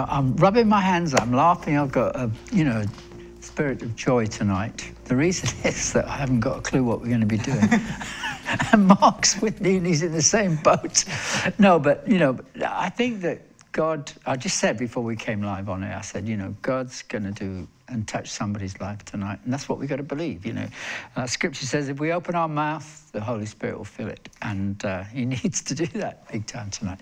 Know, I'm rubbing my hands, I'm laughing, I've got a, you know, spirit of joy tonight. The reason is that I haven't got a clue what we're going to be doing. and Mark's with me and he's in the same boat. No, but, you know, I think that God, I just said before we came live on it, I said, you know, God's going to do and touch somebody's life tonight. And that's what we've got to believe, you know. Uh, scripture says if we open our mouth, the Holy Spirit will fill it. And uh, he needs to do that big time tonight.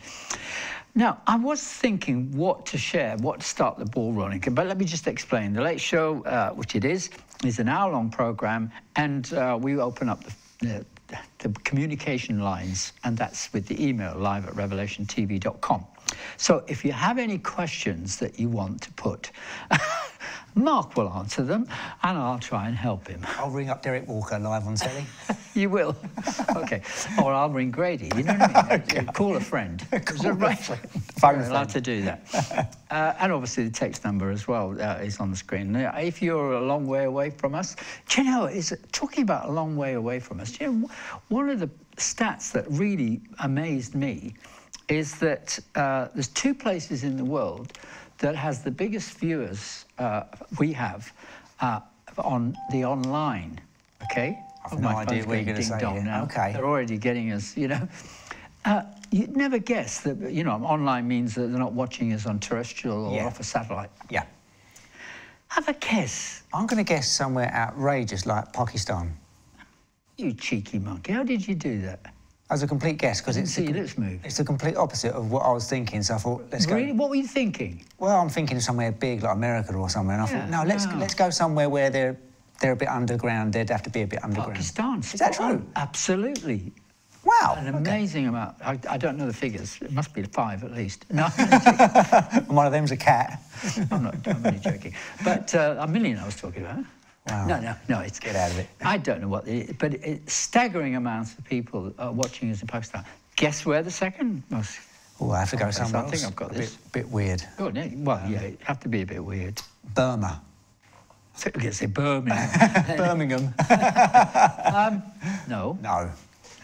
Now, I was thinking what to share, what to start the ball rolling. But let me just explain. The Late Show, uh, which it is, is an hour long program. And uh, we open up the, the the communication lines, and that's with the email live at revelationtv.com. So if you have any questions that you want to put, Mark will answer them, and I'll try and help him. I'll ring up Derek Walker live on telly. you will? Okay. Or I'll ring Grady. You know what I mean? okay. Call a friend. Call a right? friend. Phone allowed to do that. uh, and obviously the text number as well uh, is on the screen. Now, if you're a long way away from us, do you know, is talking about a long way away from us, you know, one of the stats that really amazed me is that uh, there's two places in the world that has the biggest viewers uh, we have uh, on the online. Okay. I've oh, no idea what you're going to say. Now. Okay. They're already getting us. You know. Uh, you'd never guess that you know online means that they're not watching us on terrestrial or yeah. off a satellite. Yeah. Have a guess. I'm going to guess somewhere outrageous like Pakistan. You cheeky monkey! How did you do that? As a complete guess, because it's, see lips move. it's the complete opposite of what I was thinking. So I thought, let's really? go. What were you thinking? Well, I'm thinking somewhere big like America or somewhere. And I yeah, thought, no, let's no. let's go somewhere where they're they're a bit underground. They'd have to be a bit underground. Pakistan. Is that true? Absolutely. Wow. An amazing okay. amount. I, I, don't know the figures. It must be five at least. No. one of them's a cat. I'm not. I'm only joking. But uh, a million I was talking about. Wow. No, no, no. It's get out of it. I don't know what, the, but it's staggering amounts of people are watching us in Pakistan. Guess where the second most? Oh, I have to go somewhere I think I've got this. Bit, bit weird. Oh, yeah. Well, um, yeah, it have to be a bit weird. Burma. So, I say Birmingham. Birmingham. um, no. No.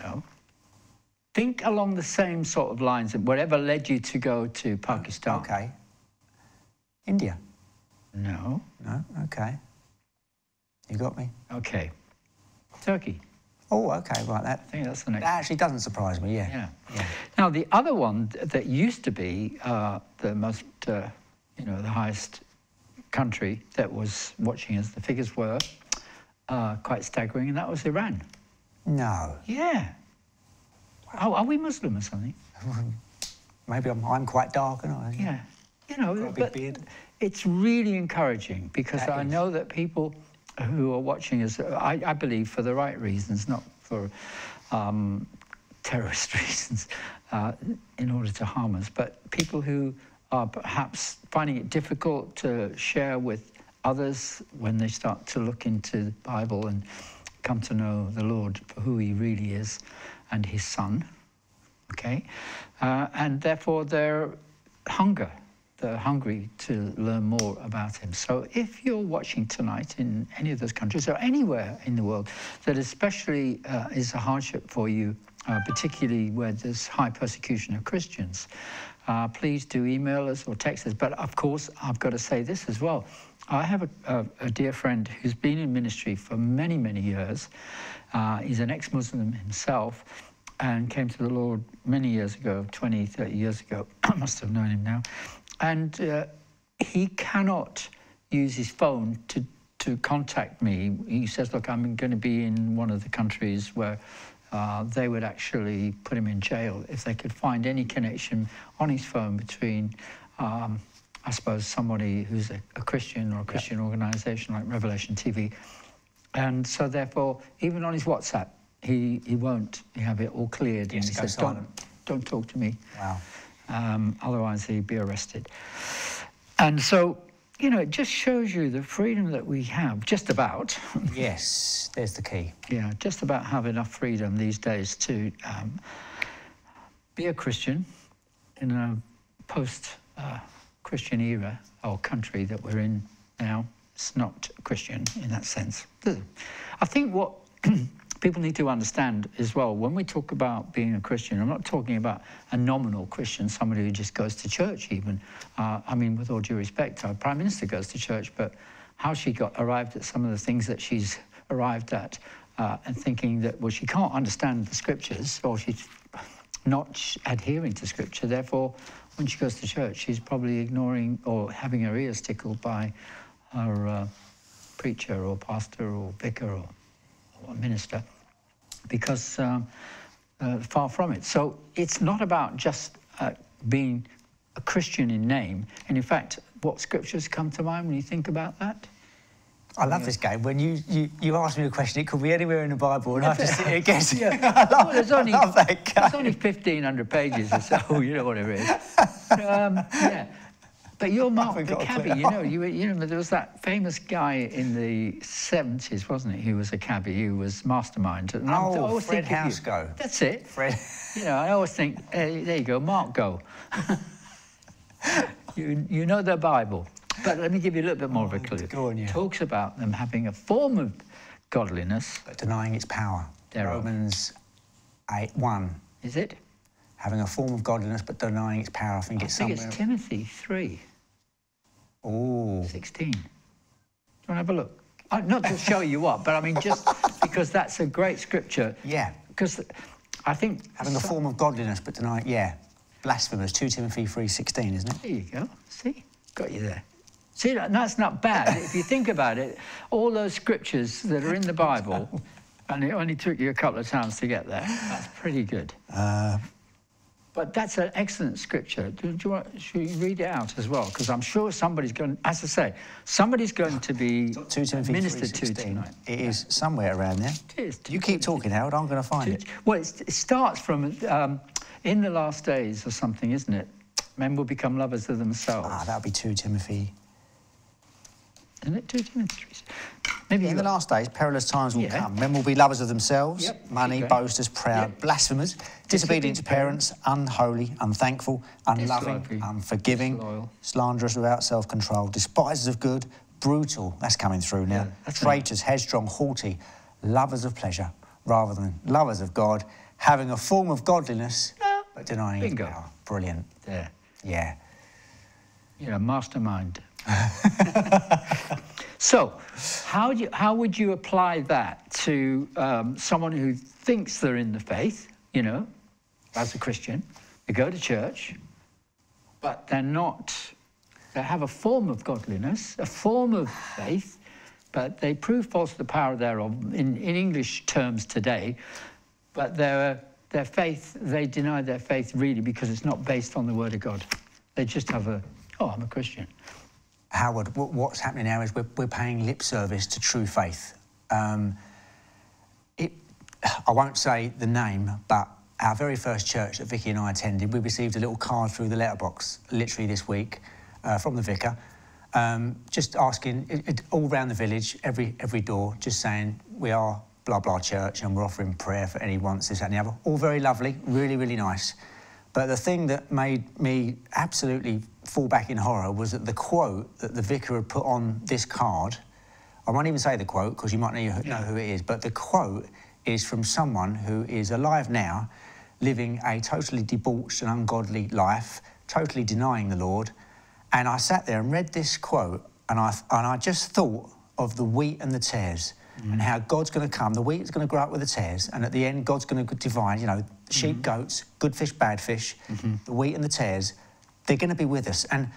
No. Think along the same sort of lines, whatever led you to go to Pakistan. Okay. India. No. No. Okay. You got me? Okay. Turkey. Oh, okay, right. That, I think that's the next. That actually doesn't surprise me. Yeah. Yeah. yeah. Now the other one that used to be uh, the most, uh, you know, the highest country that was watching as the figures were uh, quite staggering, and that was Iran. No. Yeah. Wow. Oh, are we Muslim or something? Maybe I'm, I'm quite dark, aren't I? Yeah. You know, but it's really encouraging because that I is. know that people who are watching us, I, I believe, for the right reasons, not for um, terrorist reasons, uh, in order to harm us, but people who are perhaps finding it difficult to share with others when they start to look into the Bible and come to know the Lord for who He really is and His Son. Okay? Uh, and therefore their hunger they're hungry to learn more about him. So if you're watching tonight in any of those countries or anywhere in the world that especially uh, is a hardship for you, uh, particularly where there's high persecution of Christians, uh, please do email us or text us. But of course, I've got to say this as well. I have a, a, a dear friend who's been in ministry for many, many years. Uh, he's an ex-Muslim himself and came to the Lord many years ago, 20, 30 years ago. I must have known him now and uh, he cannot use his phone to to contact me. He says, "Look, I'm going to be in one of the countries where." Uh, they would actually put him in jail if they could find any connection on his phone between, um, I suppose, somebody who's a, a Christian or a Christian yep. organization like Revelation TV. And so, therefore, even on his WhatsApp, he, he won't have it all cleared. He and he says, don't, don't talk to me. Wow. Um, otherwise, he'd be arrested. And so, you know, it just shows you the freedom that we have, just about. yes, there's the key. Yeah, just about have enough freedom these days to um, be a Christian in a post uh, Christian era or country that we're in now. It's not Christian in that sense. I think what people need to understand as well when we talk about being a Christian, I'm not talking about a nominal Christian, somebody who just goes to church, even. Uh, I mean, with all due respect, our Prime Minister goes to church, but how she got arrived at some of the things that she's arrived at uh, and thinking that, well, she can't understand the scriptures or she's not adhering to scripture, therefore, when she goes to church, she's probably ignoring or having her ears tickled by her uh, preacher or pastor or vicar or, or minister because um, uh, far from it. So it's not about just uh, being a Christian in name. And in fact, what scriptures come to mind when you think about that? I love yeah. this game. When you, you, you ask me a question, it could be anywhere in the Bible, and I have to sit here guessing. Yeah. I well, there's only, there's only 1,500 pages or so, you know what it is. Um, yeah. But you're Mark the cabbie, you know, you, you know, there was that famous guy in the 70s, wasn't it? Who was a cabbie, who was mastermind. And oh, Fred Housego. That's it. Fred. You know, I always think, hey, there you go, Mark Go. you, you know the Bible. But let me give you a little bit more oh, of a oh, clue. Go on, yeah. Talks about them having a form of godliness. But denying its power. Romans 8, 1. Is it? Having a form of godliness but denying its power. I think I it's think somewhere. it's Timothy 3. Oh. 16. Do you want to have a look? Not to show you what, but I mean just because that's a great scripture. Yeah. Because I think... Having a form of godliness but denying... Yeah. Blasphemous. 2 Timothy 3.16, isn't it? There you go. See? Got you there. See, that's not bad. if you think about it, all those scriptures that are in the Bible, and it only took you a couple of times to get there, that's pretty good. Uh, but that's an excellent scripture. Do, do you want, should we read it out as well? Because I'm sure somebody's going, as I say, somebody's going to be ministered to tonight. It is somewhere around there. It is. You keep talking, Howard. I'm going to find it. Well, it starts from um, in the last days or something, isn't it? Men will become lovers of themselves. Ah, that'll be 2 Timothy isn't it? Two Timothy. Maybe in the last days, perilous times will yeah. come. Men will be lovers of themselves, yep. money, okay. boasters, proud, yep. blasphemers, disobedient to parents, unholy, unthankful, unloving, unforgiving, Disloyal. slanderous without self-control, despisers of good, brutal. That's coming through now. Yeah, Traitors, headstrong, haughty, lovers of pleasure rather than lovers of God, having a form of godliness but denying Bingo. its power. Brilliant. Yeah. Yeah. A mastermind. so, how, you, how would you apply that to um, someone who thinks they're in the faith, you know, as a Christian, they go to church, but they're not, they have a form of godliness, a form of faith, but they prove false the power thereof in, in English terms today, but their, their faith, they deny their faith really because it's not based on the Word of God. They just have a, oh, I'm a Christian. Howard, what's happening now is we're, we're paying lip service to true faith. Um, it, I won't say the name, but our very first church that Vicky and I attended, we received a little card through the letterbox literally this week uh, from the vicar, um, just asking it, it, all around the village, every every door, just saying we are blah blah church and we're offering prayer for any wants this and the other. All very lovely, really really nice. But the thing that made me absolutely fall back in horror was that the quote that the vicar had put on this card, I won't even say the quote because you might know, know who it is, but the quote is from someone who is alive now, living a totally debauched and ungodly life, totally denying the Lord. And I sat there and read this quote, and I, and I just thought of the wheat and the tares mm. and how God's going to come. The wheat is going to grow up with the tares, and at the end, God's going to divide, you know, sheep, mm. goats, good fish, bad fish, mm-hmm. the wheat and the tares. They're going to be with us. And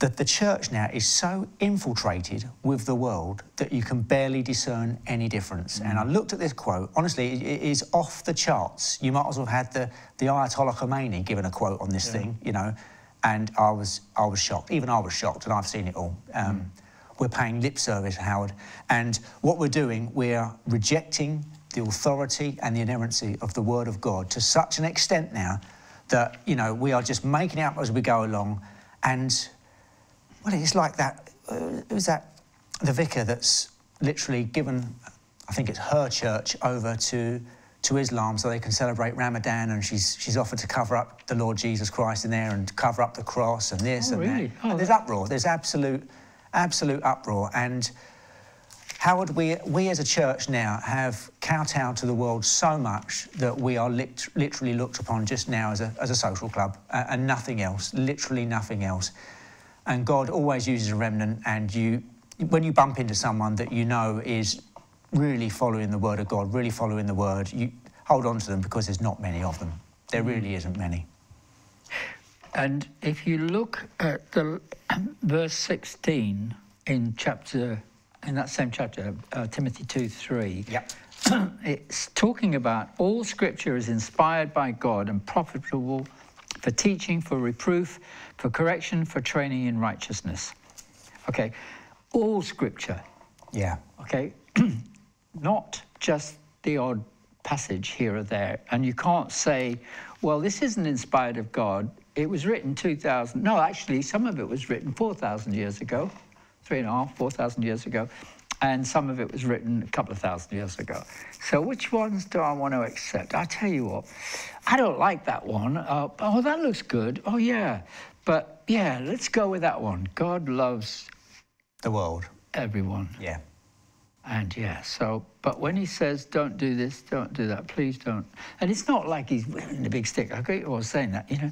the, the church now is so infiltrated with the world that you can barely discern any difference. Mm. And I looked at this quote, honestly, it, it is off the charts. You might as well have had the, the Ayatollah Khomeini given a quote on this yeah. thing, you know, and I was, I was shocked. Even I was shocked, and I've seen it all. Um, mm we're paying lip service, Howard. And what we're doing, we're rejecting the authority and the inerrancy of the Word of God to such an extent now that, you know, we are just making out as we go along. And, well, it's like that, uh, who's that, the vicar that's literally given, I think it's her church, over to to Islam so they can celebrate Ramadan and she's she's offered to cover up the Lord Jesus Christ in there and cover up the cross and this oh, and really? that. Oh, and there's uproar. There's absolute absolute uproar. And Howard, we, we as a church now have kowtowed to the world so much that we are lit literally looked upon just now as a, as a social club uh, and nothing else, literally nothing else. And God always uses a remnant, and you, when you bump into someone that you know is really following the word of God, really following the word, you hold on to them because there's not many of them. There really isn't many. And if you look at the verse 16 in chapter in that same chapter, uh, Timothy 2 3, yep. it's talking about all scripture is inspired by God and profitable for teaching, for reproof, for correction, for training in righteousness. Okay, all scripture. Yeah. Okay, not just the odd passage here or there. And you can't say, well, this isn't inspired of God. It was written 2,000. No, actually, some of it was written 4,000 years ago three and a half, 4,000 years ago, and some of it was written a couple of thousand years ago. So which ones do I want to accept? I tell you what, I don't like that one. Uh, oh, that looks good. Oh yeah, but yeah, let's go with that one. God loves the world, everyone. Yeah. And yeah, so, but when he says, don't do this, don't do that, please don't. And it's not like he's winning the big stick. I with was saying that, you know.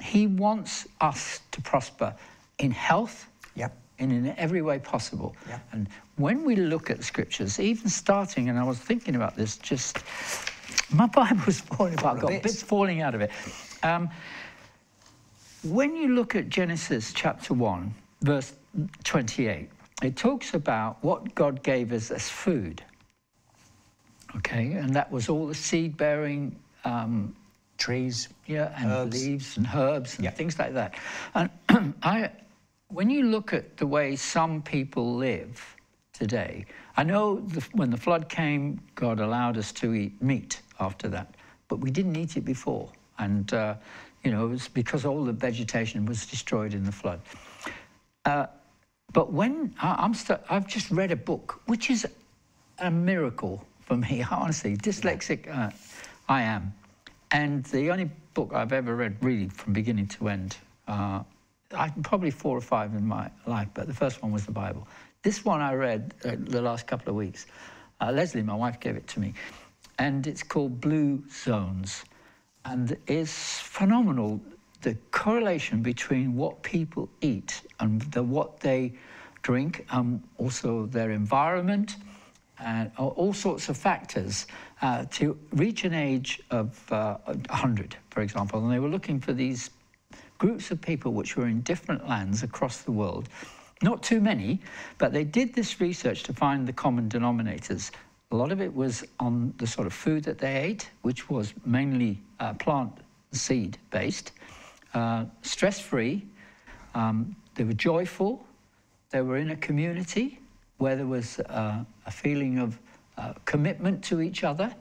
He wants us to prosper in health, yep in, in every way possible. Yeah. And when we look at scriptures, even starting, and I was thinking about this, just my Bible's falling apart, got bits. bits falling out of it. Um, when you look at Genesis chapter 1, verse 28, it talks about what God gave us as food. Okay, and that was all the seed bearing um, trees, yeah, and herbs. leaves and herbs and things like that. And I, when you look at the way some people live today, I know the, when the flood came, God allowed us to eat meat after that, but we didn't eat it before. And, uh, you know, it was because all the vegetation was destroyed in the flood. Uh, but when I, am i I've just read a book, which is a miracle for me, honestly. Dyslexic uh, I am. And the only book I've ever read, really, from beginning to end, uh, I, probably four or five in my life, but the first one was the Bible. This one I read uh, the last couple of weeks. Uh, Leslie, my wife, gave it to me, and it's called Blue Zones, and it's phenomenal. The correlation between what people eat and the, what they drink, and also their environment, and all sorts of factors uh, to reach an age of uh, 100, for example. And they were looking for these groups of people which were in different lands across the world. Not too many, but they did this research to find the common denominators. A lot of it was on the sort of food that they ate, which was mainly uh, plant seed based, uh, stress free, um, they were joyful, they were in a community where there was uh, a feeling of uh, commitment to each other.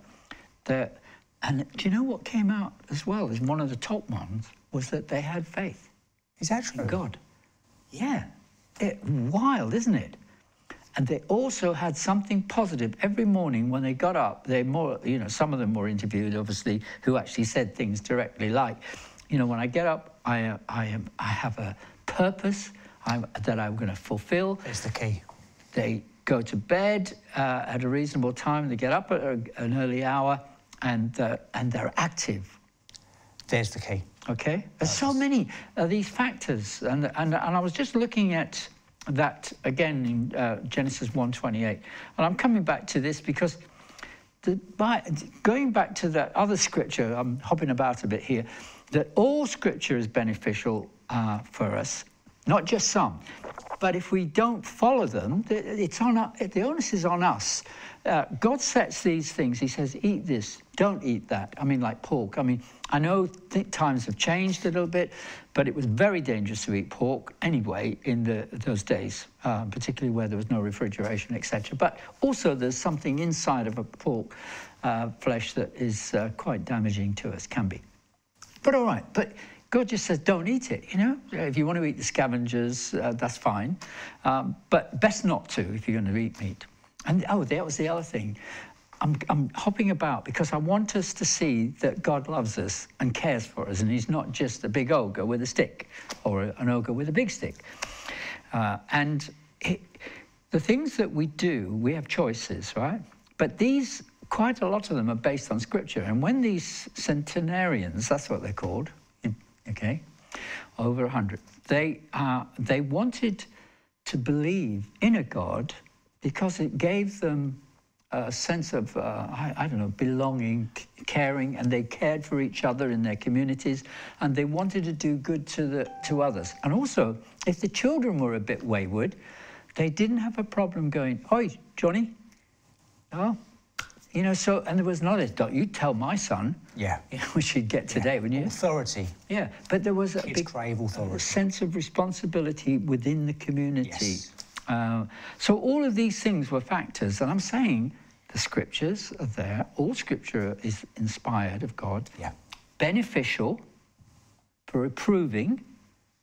That, and do you know what came out as well as one of the top ones? was that they had faith. Is that true? God. Yeah. It, wild, isn't it? And they also had something positive every morning when they got up. They more, you know, some of them were interviewed, obviously, who actually said things directly, like, you know, when I get up, I, I am, I have a purpose I'm, that I'm going to fulfill. It's the key. They go to bed uh, at a reasonable time. They get up at a, an early hour, and uh, and they're active. There's the key. Okay, there's so many of these factors, and, and, and I was just looking at that again in uh, Genesis 1:28, and I'm coming back to this because the, by, going back to that other scripture, I'm hopping about a bit here, that all scripture is beneficial uh, for us, not just some. But if we don't follow them, it's on the onus is on us. Uh, God sets these things. He says, "Eat this, don't eat that." I mean, like pork. I mean, I know times have changed a little bit, but it was very dangerous to eat pork anyway in the, those days, uh, particularly where there was no refrigeration, etc. But also, there's something inside of a pork uh, flesh that is uh, quite damaging to us, can be. But all right, but God just says, don't eat it, you know? If you want to eat the scavengers, uh, that's fine. Um, but best not to if you're going to eat meat. And oh, that was the other thing. I'm, I'm hopping about because I want us to see that God loves us and cares for us, and He's not just a big ogre with a stick or an ogre with a big stick. Uh, and the things that we do, we have choices, right? But these, quite a lot of them are based on scripture. And when these centenarians, that's what they're called, okay, over 100, they, uh, they wanted to believe in a God because it gave them a sense of, uh, I, I, don't know, belonging, caring, and they cared for each other in their communities, and they wanted to do good to, the, to others. And also, if the children were a bit wayward, they didn't have a problem going, Oi, Johnny. Oh, you know, so, and there was knowledge. Don't you tell my son. Yeah. You know, which you'd get today, yeah. wouldn't you? Authority. Yeah, but there was a Kids big crave authority. A sense of responsibility within the community. Yes. Uh, so all of these things were factors, and I'm saying the scriptures are there. All scripture is inspired of God. Yeah. Beneficial for approving,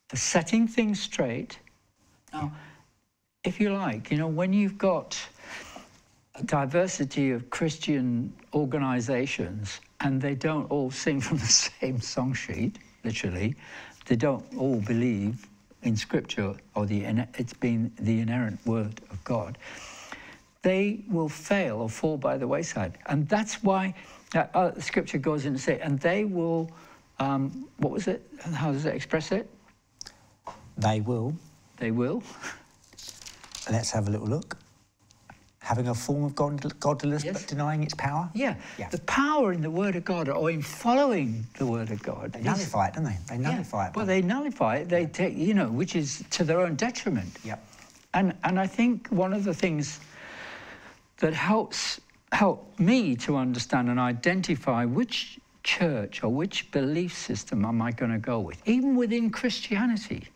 for setting things straight. Now, if you like, you know, when you've got a diversity of Christian organizations and they don't all sing from the same song sheet, literally, they don't all believe in scripture or the it's been the inerrant word of God, they will fail or fall by the wayside. And that's why uh, uh, scripture goes in to say, and they will, um, what was it? How does it express it? They will. They will. Let's have a little look. Having a form of godliness yes. but denying its power? Yeah. yeah. The power in the Word of God or in following the Word of God. They nullify it, don't they? They nullify yeah. it. Well, they nullify it. They yeah. take, you know, which is to their own detriment. Yeah. And, and I think one of the things that helps help me to understand and identify which church or which belief system am I going to go with, even within Christianity.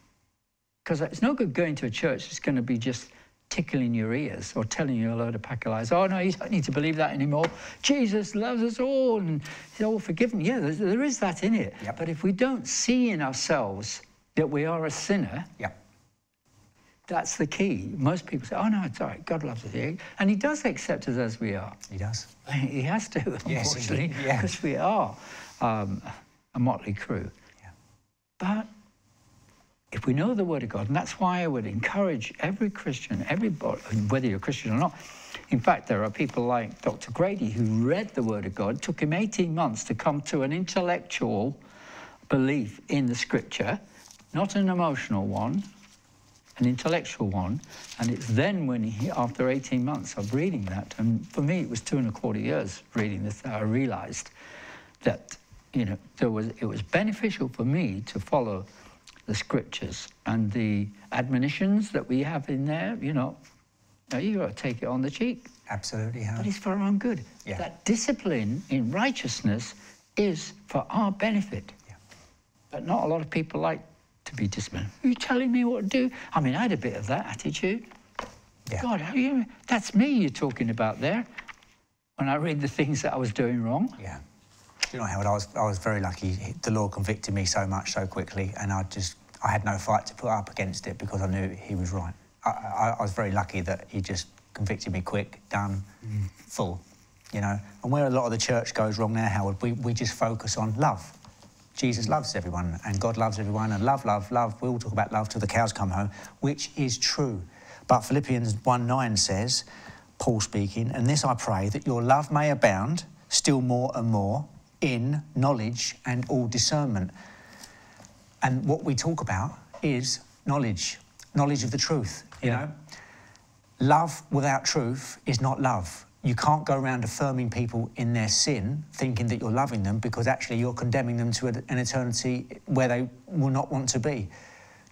Because it's no good going to a church that's going to be just tickling your ears or telling you a load of pack of lies. Oh, no, you don't need to believe that anymore. Jesus loves us all and he's all forgiven. Yeah, there is that in it. Yep. But if we don't see in ourselves that we are a sinner, yep. that's the key. Most people say, oh, no, it's all right. God loves us. And he does accept us as we are. He does. He has to, unfortunately, because yes, we are um, a motley crew. Yeah. But if we know the Word of God, and that's why I would encourage every Christian, everybody, whether you're Christian or not. In fact, there are people like Dr. Grady who read the Word of God, It took him 18 months to come to an intellectual belief in the Scripture, not an emotional one, an intellectual one. And it's then when he, after 18 months of reading that, and for me it was two and a quarter years reading this, that I realized that, you know, there was, it was beneficial for me to follow the scriptures and the admonitions that we have in there, you know, you got to take it on the cheek. Absolutely, But it's for our own good. Yeah. That discipline in righteousness is for our benefit. Yeah. But not a lot of people like to be disciplined. Are you telling me what to do? I mean, I had a bit of that attitude. Yeah. God, you, that's me you're talking about there. When I read the things that I was doing wrong. Yeah you know, Howard, I was, I was very lucky. The Lord convicted me so much so quickly, and I just, I had no fight to put up against it because I knew He was right. I, I, I was very lucky that He just convicted me quick, done, mm. full, you know. And where a lot of the church goes wrong now, Howard, we, we just focus on love. Jesus loves everyone, and God loves everyone, and love, love, love. We all talk about love till the cows come home, which is true. But Philippians 1 9 says, Paul speaking, and this I pray, that your love may abound still more and more in knowledge and all discernment. And what we talk about is knowledge, knowledge of the truth, you know? Love without truth is not love. You can't go around affirming people in their sin, thinking that you're loving them, because actually you're condemning them to an eternity where they will not want to be.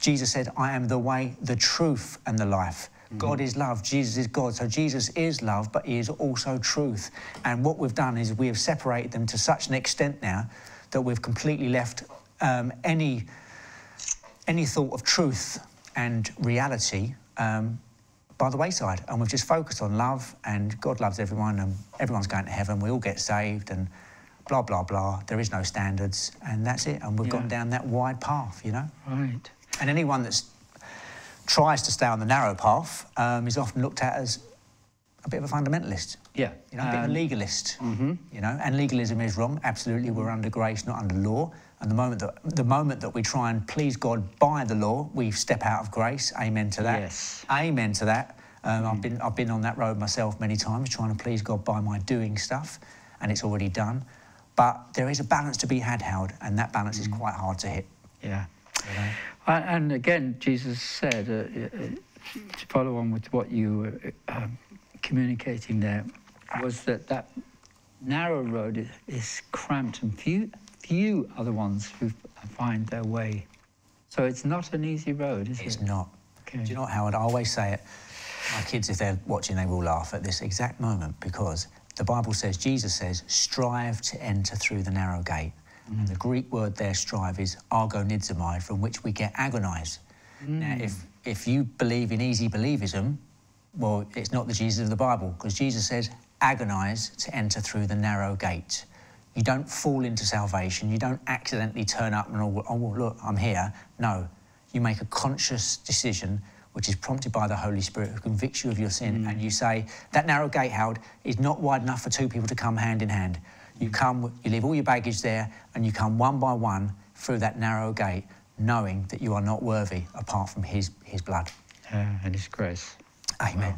Jesus said, I am the way, the truth, and the life. Mm-hmm. God is love, Jesus is God. So Jesus is love, but he is also truth. And what we've done is we have separated them to such an extent now that we've completely left um, any, any thought of truth and reality um, by the wayside. And we've just focused on love, and God loves everyone, and everyone's going to heaven. We all get saved, and blah, blah, blah. There is no standards, and that's it. And we've yeah. gone down that wide path, you know? Right. And anyone that tries to stay on the narrow path um, is often looked at as a bit of a fundamentalist. Yeah. You know, a bit of a um, legalist. Mm-hmm. You know, and legalism is wrong. Absolutely, we're under grace, not under law. And the moment that the moment that we try and please God by the law, we step out of grace. Amen to that. Yes. Amen to that. Um, I've been I've been on that road myself many times, trying to please God by my doing stuff, and it's already done. But there is a balance to be had, Howard, and that balance is quite hard to hit. Yeah. And and again, Jesus said, uh, uh, to follow on with what you were um, communicating there, was that that narrow road is cramped and few, few are the ones who find their way. So it's not an easy road, is It's it? It's not. Okay. Do you know what, Howard? I always say it. My kids, if they're watching, they will laugh at this exact moment because the Bible says, Jesus says, strive to enter through the narrow gate. And the Greek word there, strive, is agonizomai, from which we get agonize. Mm. Now, if, if you believe in easy believism, well, it's not the Jesus of the Bible because Jesus says, agonize to enter through the narrow gate. You don't fall into salvation. You don't accidentally turn up and, oh, oh well, look, I'm here. No, you make a conscious decision which is prompted by the Holy Spirit who convicts you of your sin, and mm. you say, that narrow gate, Howard, is not wide enough for two people to come hand in hand. You come, you leave all your baggage there, and you come one by one through that narrow gate, knowing that you are not worthy apart from His, his blood. And His grace. Amen.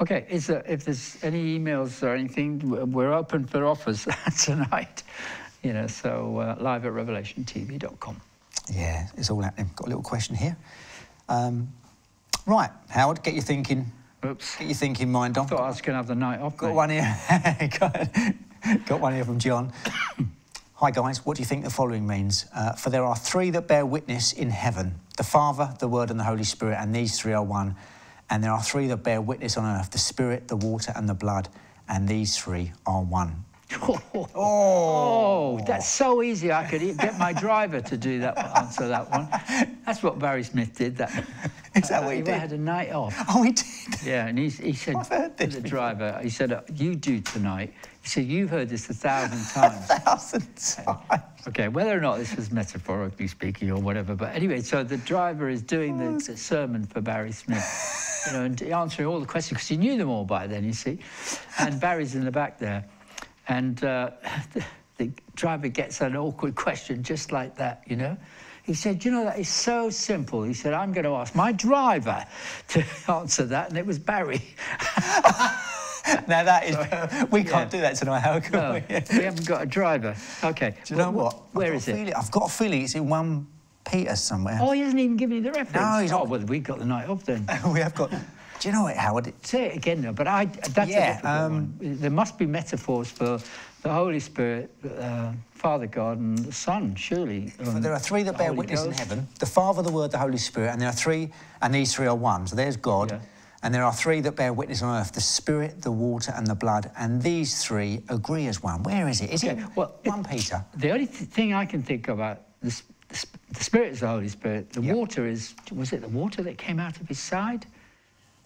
Okay, is there, if there's any emails or anything, we're open for offers tonight. You know, so uh, live at revelationtv.com. Yeah, it's all happening. Got a little question here. Um, right, Howard, get your thinking, Oops. get your thinking mind on. Thought I was going to have the night off. Got mate. one here. got, got one here from John. Hi guys, what do you think the following means? Uh, for there are three that bear witness in heaven: the Father, the Word, and the Holy Spirit, and these three are one. And there are three that bear witness on earth: the Spirit, the water, and the blood, and these three are one. Oh, that's so easy. I could get my driver to do that, answer that one. That's what Barry Smith did. That Is that what he did? had a night off. Oh, he did. Yeah, and he, he said I've heard to the before. driver, he said, uh, "You do tonight." He said, "You've heard this a thousand times." a Thousand times. Okay, whether or not this was metaphorically speaking or whatever, but anyway, so the driver is doing the, the sermon for Barry Smith, you know, and answering all the questions because he knew them all by then, you see. And Barry's in the back there, and uh, the, the driver gets an awkward question just like that, you know. He said, You know, that is so simple. He said, I'm going to ask my driver to answer that, and it was Barry. Now that is, we can't do that tonight, Howard. can No, we? we haven't got a driver. Okay. Do you know what? Where is I've got is a it? feeling- I've got a feeling it's in one Peter somewhere. Oh, he hasn't even given you the reference. No, he's oh, not- well, we got the night off then. we have got. Do you know it, Howard? Say it again, though. But I, that's Yeah, a difficult um, one. There must be metaphors for the Holy Spirit, uh, Father God, and the Son, surely. Um, there are three that bear Holy witness in heaven the Father, the Word, the Holy Spirit, and there are three, and these three are one. So there's God. Yeah. And there are three that bear witness on earth the Spirit, the water, and the blood. And these three agree as one. Where is it? Is Okay, it well, it- 1 Peter? The only th- thing I can think about this, the, sp- the Spirit is the Holy Spirit. The Yep. water is was it the water that came out of his side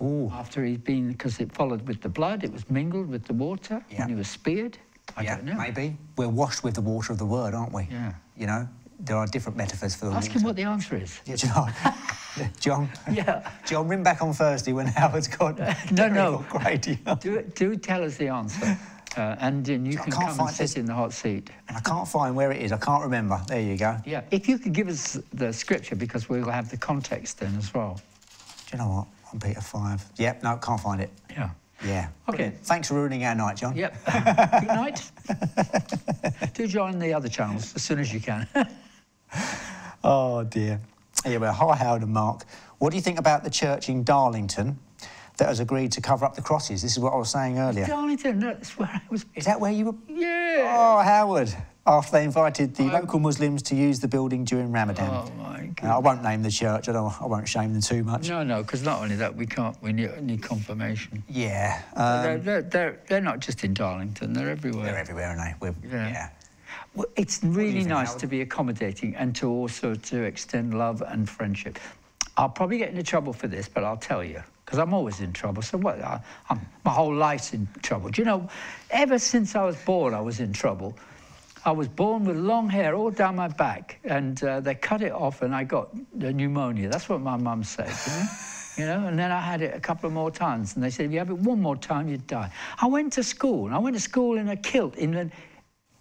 Ooh. after he'd been because it followed with the blood. It was mingled with the water Yeah. when he was speared. I yeah, don't know. maybe. We're washed with the water of the Word, aren't we? Yeah. You know, there are different metaphors for the Ask water. him what the answer is. Yeah, you John, Yeah. John, ring back on Thursday when Howard's got No, no. Grady on. Do, do tell us the answer. Uh, and then you I can can't come and sit in the hot seat. I can't find where it is. I can't remember. There you go. Yeah, if you could give us the scripture, because we'll have the context then as well. Do you know what? On Peter 5. Yep, no, can't find it. Yeah. Yeah. Okay. Brilliant. Thanks for ruining our night, John. Yep. Good night. Do join the other channels as soon as you can. Oh, dear. Yeah, well, hi, Howard and Mark. What do you think about the church in Darlington that has agreed to cover up the crosses? This is what I was saying earlier. Darlington, that's where I was. Is that where you were? Yeah. Oh, Howard. After they invited the I- local Muslims to use the building during Ramadan. Oh, my God. I won't name the church. I, don't, I won't shame them too much. No, no, because not only that, we can't, we need, need confirmation. Yeah. they're, Um, they're, they're, they're not just in Darlington, they're everywhere. they're everywhere, aren't they? We're, Yeah. yeah. Well, it's really think, nice Howard? to be accommodating and to also to extend love and friendship. I'll probably get into trouble for this, but I'll tell you because I'm always in trouble. So what? I, I'm, my whole life's in trouble. Do you know? Ever since I was born, I was in trouble. I was born with long hair all down my back, and uh, they cut it off, and I got the pneumonia. That's what my mum said. You know? You know, and then I had it a couple of more times, and they said, if you have it one more time, you'd die. I went to school, and I went to school in a kilt in, the,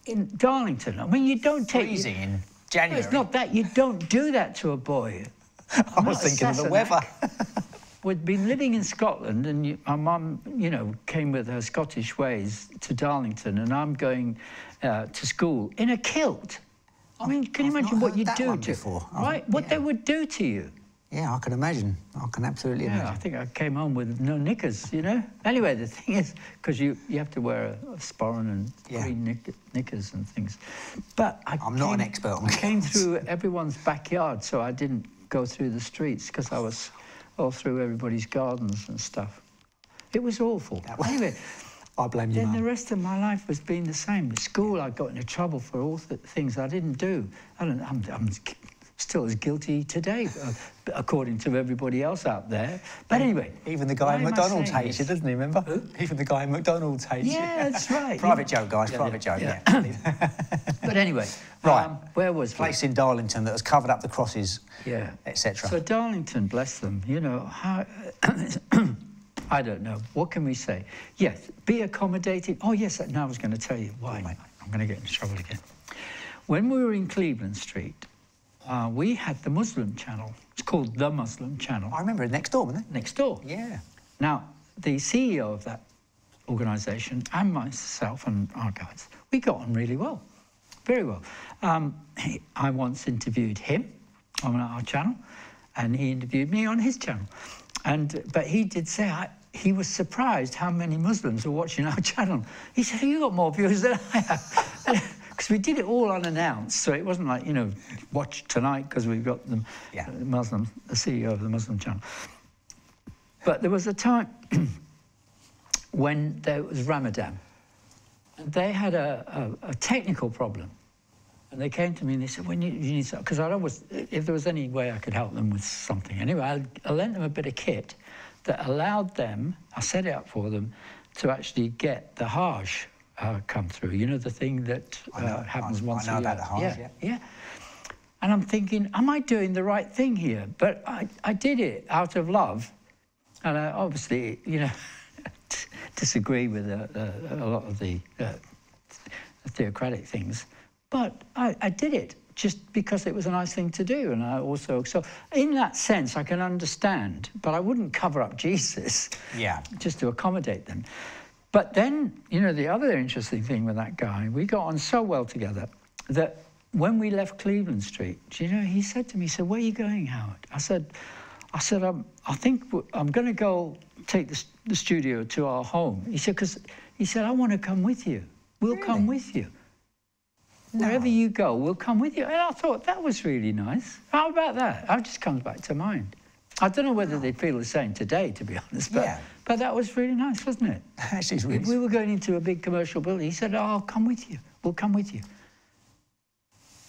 in Darlington. I mean, you don't take... you- Freezing in no, January. it's not that. You don't do that to a boy. I was thinking of the weather. we'd been living in Scotland, and you, my mum, you know, came with her Scottish ways to Darlington, and I'm going uh, to school in a kilt. I mean, can you I've imagine what you'd do to before. Right? What they would do to you. Yeah, I can imagine. I can absolutely Yeah, I think I came home with no knickers, you know. Anyway, the thing is, because you, you have to wear a, a sporran and Yeah. green knick, knickers and things. But I I'm not an expert on I came through everyone's backyard, so I didn't go through the streets because I was all through everybody's gardens and stuff. It was awful. Anyway, I blame you, then the rest of my life was being the same. At school, I got into trouble for all the things I didn't do. I don't, I'm, I'm still as guilty today, uh, according to everybody else out there. But anyway, Even the guy at McDonald's hates you, doesn't he, remember? Even the guy at McDonald's hates you. Yeah, that's right. Private joke, guys, Yeah, private yeah, joke, yeah. yeah. But anyway, Right. um, where was we? Place in Darlington that has covered up the crosses, Yeah. etc. So Darlington, bless them, you know, how, I don't know, what can we say? Yes, be accommodating. Oh, yes, now I was going to tell you why. mate. I'm going to get in trouble again. When we were in Cleveland Street, uh, we had the Muslim channel. It's called the Muslim channel I remember it next door, wasn't it? next door. Yeah. Now, the CEO of that organisation and myself and our guys, we got on really well, very well. Um, he, I once interviewed him on our channel, and he interviewed me on his channel. And but he did say I, he was surprised how many Muslims were watching our channel. He said, "You got more viewers than I have." Because we did it all unannounced, so it wasn't like you know, watch tonight because we've got the Yeah. Muslim, the CEO of the Muslim channel. But there was a time when there was Ramadan. And they had a, a, a technical problem. And they came to me and they said, when you, you need because I'd always, if there was any way I could help them with something. Anyway, I, I lent them a bit of kit that allowed them, I set it up for them, to actually get the Hajj uh, come through. You know, the thing that I uh, happens I- I once know a year. the yeah, yeah. yeah. And I'm thinking, am I doing the right thing here? But I, I did it out of love. And I obviously, you know, disagree with uh, uh, a lot of the uh, theocratic things. But I, I did it just because it was a nice thing to do. And I also, so in that sense, I can understand, but I wouldn't cover up Jesus Yeah. just to accommodate them. But then, you know, the other interesting thing with that guy, we got on so well together that when we left Cleveland Street, do you know, he said to me, he said, where are you going, Howard? I said, I said, I'm, I think I'm going to go take the, the studio to our home. He said, because he said, I want to come with you. We'll come with you. Wherever you go, we'll come with you. And I thought that was really nice. How about that? That just comes back to mind. I don't know whether they feel the same today, to be honest, but, Yeah. But that was really nice, wasn't it? Actually, really we were going into a big commercial building, he said, oh, I'll come with you. We'll come with you.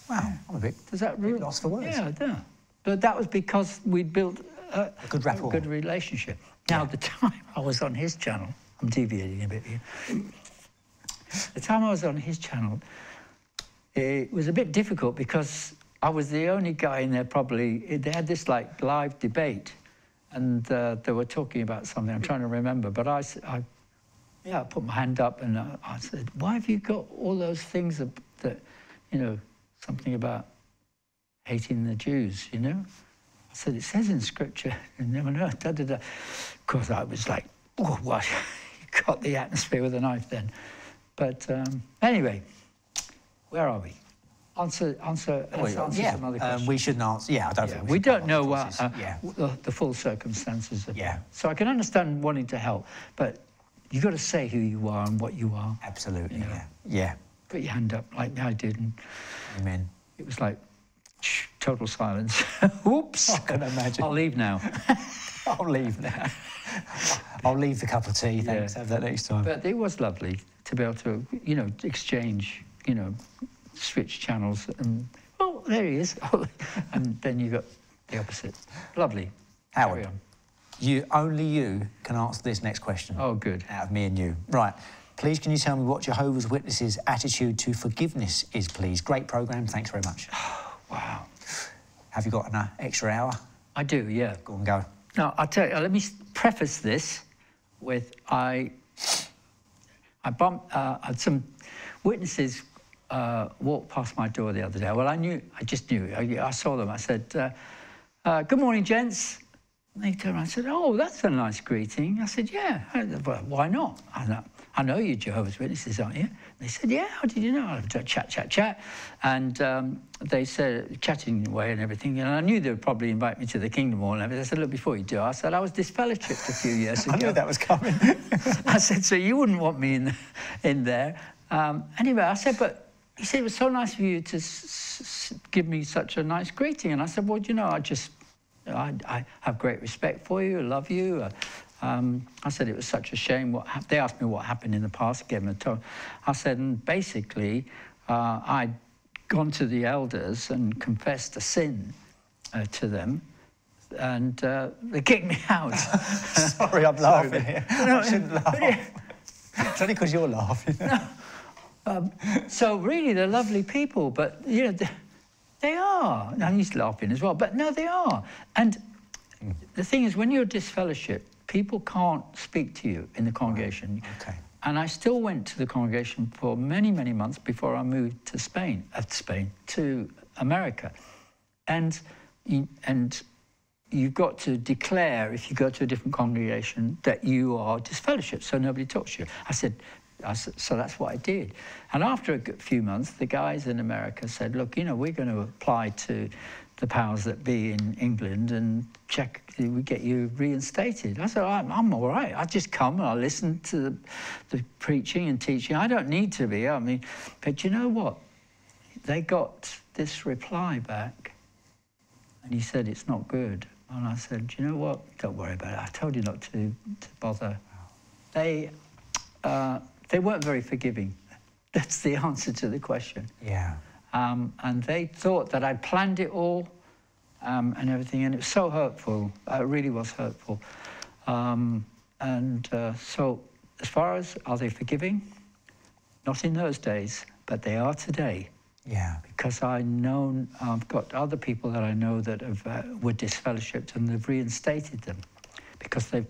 Wow, I'm a bit. Does that really? lost for words. Yeah, yeah. But that was because we'd built a, A good rapport. a good relationship. Now, the time I was on his channel, I'm deviating a bit here. The time I was on his channel, it was a bit difficult because I was the only guy in there. Probably they had this like live debate, and uh, they were talking about something. I'm trying to remember, but I, I- yeah, I put my hand up and I, I said, "Why have you got all those things that, that, you know, something about hating the Jews?" You know, I said, "It says in Scripture, you never know." Da, da, da. Of course, I was like, "Oh, what?" you got the atmosphere with a knife then. But um, anyway, where are we? Answer, answer, let's answer yeah, some other um, questions. we shouldn't answer. Yeah, I don't Yeah, think we should don't know the what, uh, yeah. the, the full circumstances of Yeah. it. So I can understand wanting to help, but you've got to say who you are and what you are. Absolutely. Yeah. Yeah. Yeah. Put your hand up like I did, and Amen. it was like shh, total silence. Oops. I can imagine. I'll leave now. I'll leave now. I'll leave the cup of tea. Thanks. Yeah. Have that next time. But it was lovely to be able to, you know, exchange, you know, switch channels and, oh, there he is. and then you got the opposite. Lovely. Howard. You only you can answer this next question. Oh, good. Out of me and you. Right. Please, can you tell me what Jehovah's Witnesses' attitude to forgiveness is, please? Great program. Thanks very much. Wow. Have you got an uh, extra hour? I do, yeah. Go and go. Now, I'll tell you, let me preface this with I, I bumped, uh, some witnesses uh, walk past my door the other day. Well, I knew, I just knew, I, I saw them. I said, uh, uh, Good morning, gents. They turned around and said, Oh, that's a nice greeting. I said, Yeah. well, why not? I know, I know you Jehovah's Witnesses, aren't you? They said, Yeah, how did you know? I chat, chat, chat. And um, they said, chatting away and everything. And I knew they would probably invite me to the Kingdom Hall and everything. I said, Look, before you do, I said, I was disfellowshipped a few years ago. I knew that was coming. I said, So you wouldn't want me in, in there? Um, anyway, I said, But he said, It was so nice of you to give me such a nice greeting. And I said, Well, you know, I just I, I, have great respect for you, I love you. Uh, um, I said it was such a shame. What they asked me what happened in the past, I gave them. I said, and basically, uh, I'd gone to the elders and confessed a sin uh, to them, and uh, they kicked me out. Sorry, I'm laughing here. No, I shouldn't laugh. it's only because you're laughing. No. Um, so really, they're lovely people, but you know. They are. And he's laughing as well. But no, they are. And the thing is, when you're disfellowship, people can't speak to you in the congregation. Okay. And I still went to the congregation for many, many months before I moved to Spain, uh, Spain, to America. And, and you've got to declare, if you go to a different congregation, that you are disfellowship, so nobody talks to you. I said, so that's what I did. And after a few months, the guys in America said, look, you know, we're going to apply to the powers that be in England and check we get you reinstated. I said, I'm, I'm all right. I just come and I listen to the, the preaching and teaching. I don't need to be. I mean, but you know what? They got this reply back and he said, it's not good. And I said, you know what? Don't worry about it. I told you not to, to bother. They, uh, they weren't very forgiving. That's the answer to the question. Yeah. Um, and they thought that I'd planned it all um, and everything, and it was so hurtful. Uh, it really was hurtful. Um, and uh, so, as far as are they forgiving? Not in those days, but they are today. Yeah. Because I know I've got other people that I know that have uh, were disfellowshipped and they've reinstated them because they've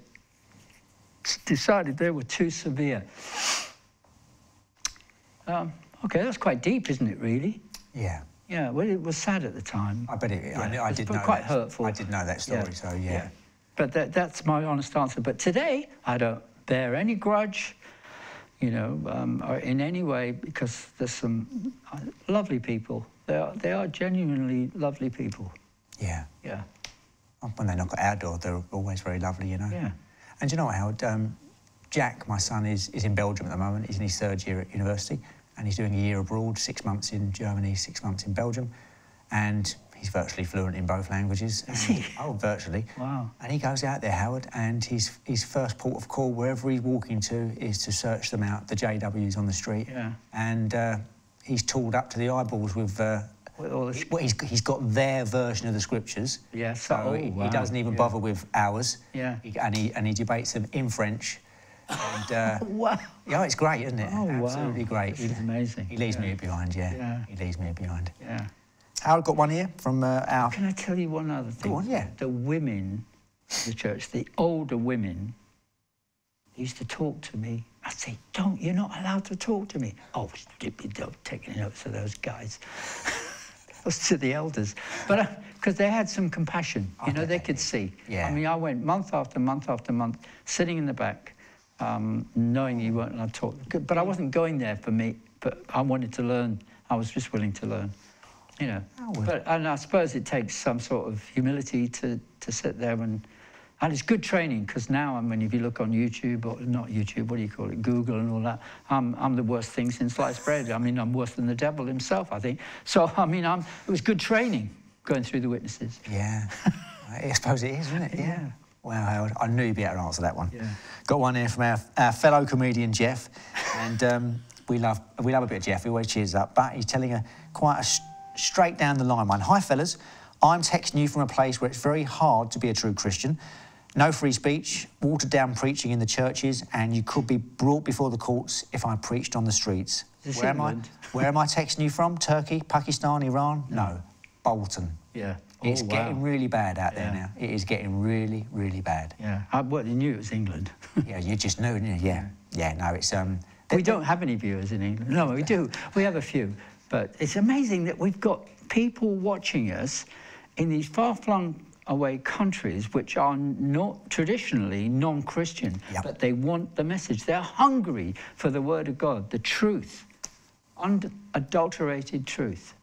decided they were too severe. Um, okay, that's quite deep, isn't it, really? Yeah. Yeah, well, it was sad at the time. I bet it, yeah, I, I did know quite that, hurtful. I did know that story, yeah. so yeah. yeah. But that, that's my honest answer. But today, I don't bear any grudge, you know, um, or in any way, because there's some uh, lovely people. They are, they are genuinely lovely people. Yeah. Yeah. When they knock at our door, they're always very lovely, you know. Yeah. And you know what, Howard? Um, Jack, my son, is, is in Belgium at the moment. He's in his third year at university and he's doing a year abroad, six months in Germany, six months in Belgium. And he's virtually fluent in both languages. Is he? Oh, virtually. Wow. And he goes out there, Howard, and his, his first port of call, wherever he's walking to, is to search them out, the JWs on the street. Yeah. And uh, he's tooled up to the eyeballs with... Uh, well, he's, he's got their version of the scriptures. Yes. So oh, he, wow. he doesn't even yeah. bother with ours. Yeah. He, and, he, and he debates them in French and, uh, wow. Yeah, it's great, isn't it? Oh, Absolutely wow. great. Is amazing. He leaves yeah. me behind, yeah. yeah. He leaves me behind. Yeah. Howard got one here from uh, our... Can I tell you one other thing? Go on, yeah. The women the church, the older women, used to talk to me. I'd say, don't, you're not allowed to talk to me. Oh, stupid dog, taking notes of those guys. was to the elders. But because uh, they had some compassion, you know, they could see. Yeah. I mean, I went month after month after month, sitting in the back, um, knowing you weren't allowed to talk. But I wasn't going there for me, but I wanted to learn. I was just willing to learn, you know. Oh, well. But and I suppose it takes some sort of humility to, to sit there and, and it's good training because now, I mean, if you look on YouTube, or not YouTube, what do you call it, Google and all that, I'm, I'm the worst thing since sliced bread. I mean, I'm worse than the devil himself, I think. So, I mean, I'm, it was good training going through the witnesses. Yeah, I suppose it is, isn't it? Yeah. yeah. Wow, Howard, I knew you'd be able to answer that one. Yeah. Got one here from our, our fellow comedian, Jeff, and um, we, love, we love a bit of Jeff, he always cheers up, but he's telling a quite a straight down the line one. Hi, fellas, I'm texting you from a place where it's very hard to be a true Christian. No free speech, watered down preaching in the churches, and you could be brought before the courts if I preached on the streets. Where am, I, where am I texting you from? Turkey, Pakistan, Iran? No, Bolton. Yeah. It's oh, wow. getting really bad out there now. It is getting really, really bad. Yeah. I, well, you knew it was England. yeah, you just knew, didn't you? Yeah. Yeah, no, it's... um. We don't have any viewers in England. No, we do. We have a few. But it's amazing that we've got people watching us in these far-flung away countries which are not traditionally non-Christian, Yep. but they want the message. They're hungry for the word of God, the truth, unadulterated truth.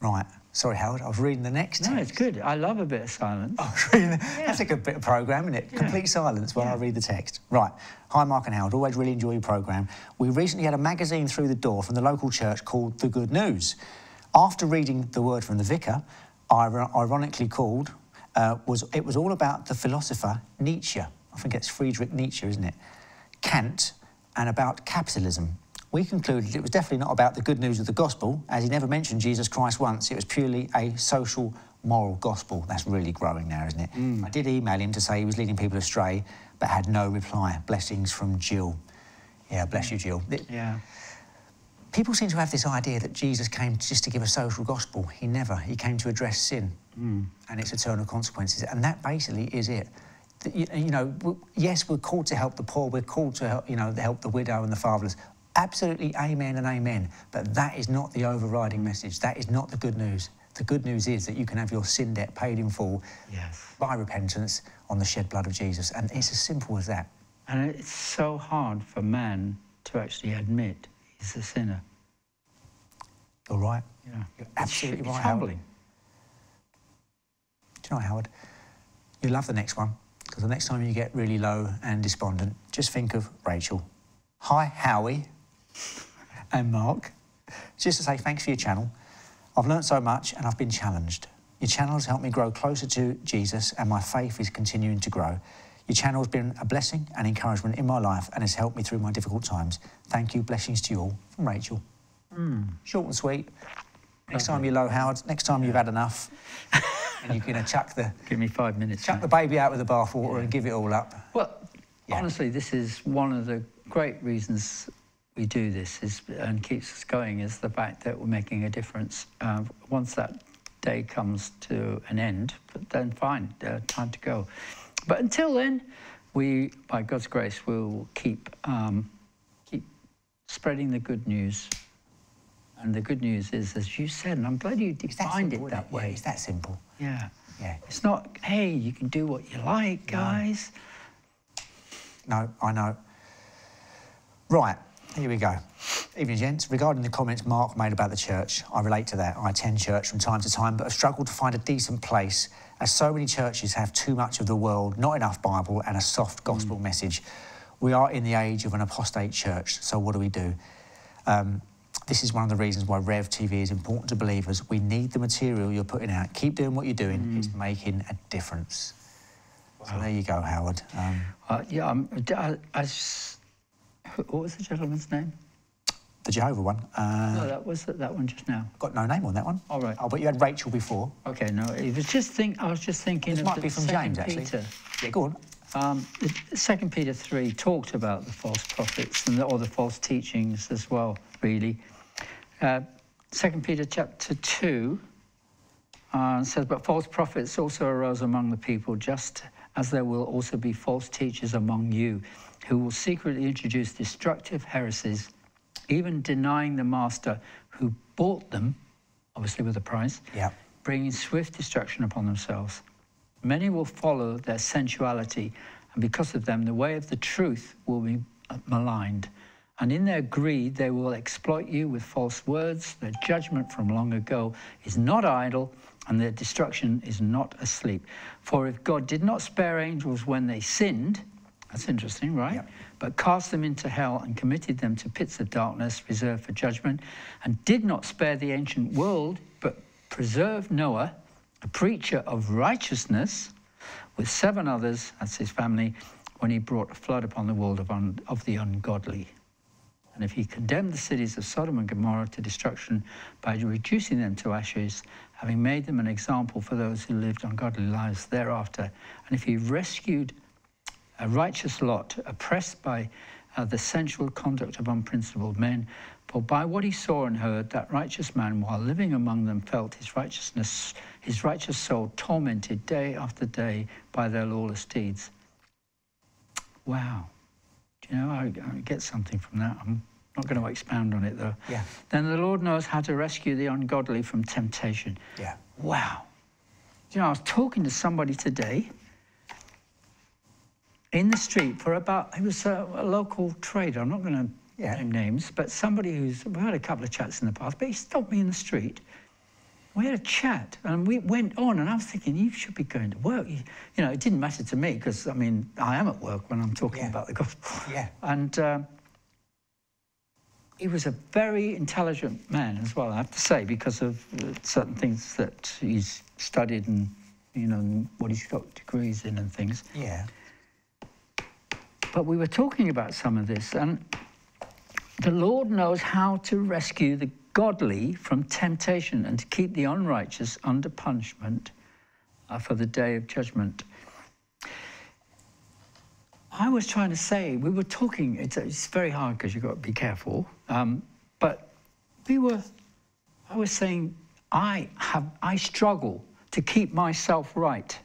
Right. Sorry, Howard. I was reading the next. No, it's good. I love a bit of silence. Was reading the, That's a good bit of program, isn't it? Complete silence while I read the text. Right. Hi, Mark and Howard. Always really enjoy your program. We recently had a magazine through the door from the local church called The Good News. After reading the word from the vicar, ironically called, uh, was it was all about the philosopher Nietzsche. I think it's Friedrich Nietzsche, isn't it? Kant, and about capitalism. We concluded it was definitely not about the good news of the gospel, as he never mentioned Jesus Christ once. It was purely a social, moral gospel. That's really growing now, isn't it? Mm. I did email him to say he was leading people astray, but had no reply. Blessings from Jill. Yeah, bless you, Jill. Yeah. People seem to have this idea that Jesus came just to give a social gospel. He never. He came to address sin mm. and its eternal consequences, and that basically is it. You, you know, yes, we're called to help the poor. We're called to help, you know, help the widow and the fatherless. Absolutely, amen and amen. But that is not the overriding message. That is not the good news. The good news is that you can have your sin debt paid in full Yes. by repentance on the shed blood of Jesus, and it's as simple as that. And it's so hard for man to actually admit he's a sinner. All right. Yeah. You're absolutely it's right, Howard. humbling. Do you know, Howard? You love the next one because the next time you get really low and despondent, just think of Rachel. Hi, Howie and Mark. Just to say thanks for your channel. I've learnt so much and I've been challenged. Your channel has helped me grow closer to Jesus and my faith is continuing to grow. Your channel has been a blessing and encouragement in my life and has helped me through my difficult times. Thank you. Blessings to you all from Rachel. Hmm. Short and sweet. Next time you're low, Howard, next time you've had enough and you're going to chuck the, Give me five minutes. chuck the baby out with the bathwater and give it all up. Well, Yeah. honestly, this is one of the great reasons we do this is, and keeps us going is the fact that we're making a difference. Uh, once that day comes to an end, but then fine, uh, time to go. But until then, we, by God's grace, will keep um, keep spreading the good news. And the good news is, as you said, and I'm glad you defined simple, it that Yeah, way. it's that simple. Yeah. Yeah. It's not, hey, you can do what you like, guys. No, I know. Right, here we go. Evening, gents. Regarding the comments Mark made about the church, I relate to that. I attend church from time to time, but have struggled to find a decent place, as so many churches have too much of the world, not enough Bible, and a soft gospel message. We are in the age of an apostate church, so what do we do? Um, this is one of the reasons why Rev TV is important to believers. We need the material you're putting out. Keep doing what you're doing. It's making a difference. So there you go, Howard. Um, Uh, yeah, um, I, I what was the gentleman's name? the Jehovah one. Uh, no, that was that one just now. Got no name on that one. All right. Oh, but you had Rachel before. Okay, no, it was just think. I was just thinking. This of might the be from James, actually. Peter. Yeah, go on. Um, Second Peter three talked about the false prophets and the, or the false teachings as well. Really, uh, Second Peter chapter two uh, says, "But false prophets also arose among the people, just as there will also be false teachers among you, who will secretly introduce destructive heresies, even denying the master who bought them, obviously with a price." Yeah. bringing swift destruction upon themselves. Many will follow their sensuality, and because of them, the way of the truth will be uh, maligned. And in their greed, they will exploit you with false words. Their judgment from long ago is not idle, and their destruction is not asleep. For if God did not spare angels when they sinned, that's interesting, right? Yep. But cast them into hell and committed them to pits of darkness reserved for judgment, and did not spare the ancient world, but preserved Noah, a preacher of righteousness, with seven others, that's his family, when he brought a flood upon the world of, un, of the ungodly. And if he condemned the cities of Sodom and Gomorrah to destruction by reducing them to ashes, having made them an example for those who lived ungodly lives thereafter, and if he rescued a righteous lot, oppressed by uh, the sensual conduct of unprincipled men. For by what he saw and heard, that righteous man, while living among them, felt his righteousness, his righteous soul tormented day after day by their lawless deeds. Wow. Do you know, I, I get something from that. I'm Not going to expound on it though. Yeah. Then the Lord knows how to rescue the ungodly from temptation. Yeah. Wow. Do You know, I was talking to somebody today in the street for about, it was a, a local trader. I'm not going to Yeah. name names, but somebody who's, we've had a couple of chats in the past, but he stopped me in the street. We had a chat and we went on, and I was thinking, you should be going to work. You, you know, it didn't matter to me because, I mean, I am at work when I'm talking Yeah. about the gospel. Yeah. And uh, he was a very intelligent man as well, I have to say, because of uh, certain things that he's studied and, you know, what he's got degrees in and things. Yeah. But we were talking about some of this, and the Lord knows how to rescue the godly from temptation and to keep the unrighteous under punishment uh, for the day of judgment. I was trying to say, we were talking, it's, it's very hard because you've got to be careful, um, but we were, I was saying, I have, I struggle to keep myself right,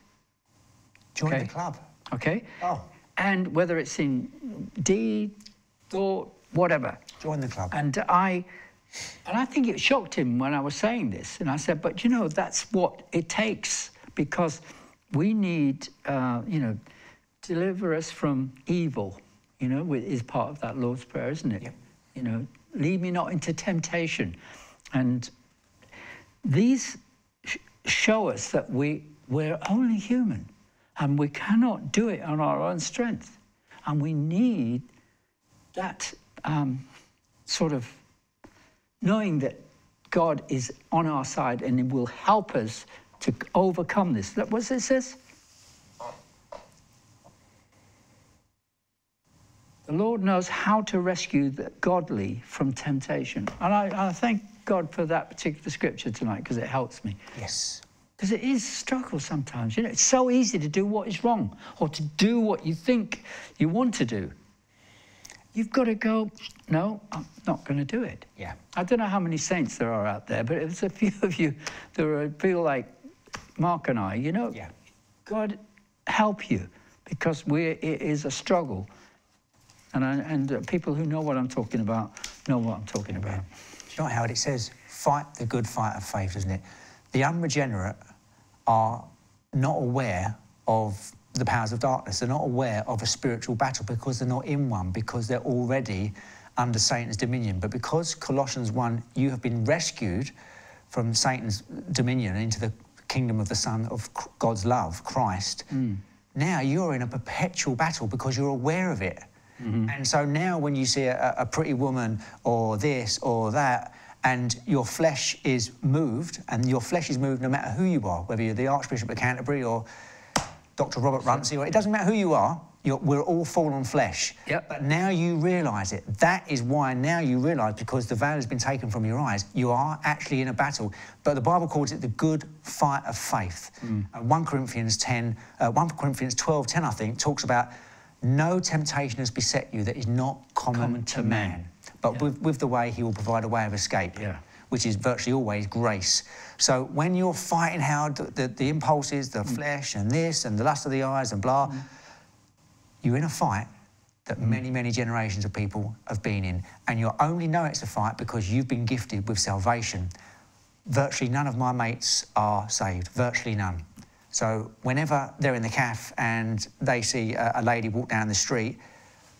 Join Okay. the club. okay? Oh, and whether it's in deed, thought, whatever. join the club. And I, and I think it shocked him when I was saying this. And I said, but you know, that's what it takes because we need, uh, you know, deliver us from evil. You know, is part of that Lord's prayer, isn't it? You know, lead me not into temptation, and these sh- show us that we we're only human, and we cannot do it on our own strength, and we need that um, sort of knowing that God is on our side and it will help us to overcome this. What it says. The Lord knows how to rescue the godly from temptation. And I, I thank God for that particular scripture tonight because it helps me. Yes. Because it is a struggle sometimes. You know, it's so easy to do what is wrong or to do what you think you want to do. You've got to go, no, I'm not going to do it. Yeah. I don't know how many saints there are out there, but there's a few of you that are, feel like Mark and I, you know, Yeah. God help you because we it is a struggle. And, I, and uh, people who know what I'm talking about know what I'm talking about. Do you know how it says, fight the good fight of faith, doesn't it? The unregenerate are not aware of the powers of darkness. They're not aware of a spiritual battle because they're not in one, because they're already under Satan's dominion. But because Colossians 1, you have been rescued from Satan's dominion into the kingdom of the Son of God's love, Christ, hmm. now you're in a perpetual battle because you're aware of it. Mm-hmm. And so now, when you see a, a pretty woman or this or that, and your flesh is moved, and your flesh is moved no matter who you are, whether you're the Archbishop of Canterbury or Dr. Robert Runcie, or it doesn't matter who you are, you're, we're all fallen flesh. Yep. But now you realise it. That is why now you realise, because the veil has been taken from your eyes, you are actually in a battle. But the Bible calls it the good fight of faith. And 1 Corinthians 10, uh, 1 Corinthians 12, 10, I think, talks about no temptation has beset you that is not common, Common to to man. man. But Yeah. with, with the way, he will provide a way of escape Yeah. which is virtually always grace. So when you're fighting how the, the, the impulses, the mm. flesh, and this, and the lust of the eyes, and blah, mm. you're in a fight that mm. many, many generations of people have been in. And you only know it's a fight because you've been gifted with salvation. Virtually none of my mates are saved, virtually none. So whenever they're in the calf and they see a, a lady walk down the street,